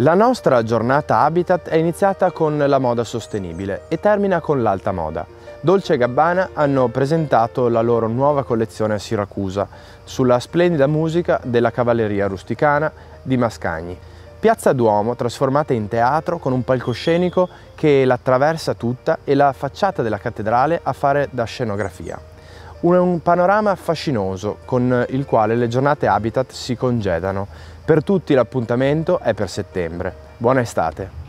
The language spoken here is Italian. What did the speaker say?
La nostra giornata Habitat è iniziata con la moda sostenibile e termina con l'alta moda. Dolce Gabbana hanno presentato la loro nuova collezione a Siracusa sulla splendida musica della cavalleria rusticana di Mascagni. Piazza Duomo trasformata in teatro con un palcoscenico che l'attraversa tutta e la facciata della cattedrale a fare da scenografia. Un panorama fascinoso con il quale le giornate Habitat si congedano. Per tutti l'appuntamento è per settembre. Buona estate!